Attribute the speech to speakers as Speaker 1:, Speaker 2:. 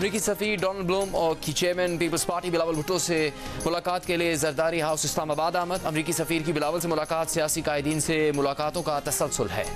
Speaker 1: अमरीकी Safi Donald Blome और की चेयरमैन पीपल्स पार्टी बिलावल भुट्टो से मुलाकात के लिए जरदारी हाउस इस्लामाबाद आमद अमरीकी सफ़ीर की बिलावल से मुलाकात सियासी कायदीन से मुलाकातों का तसलसल है।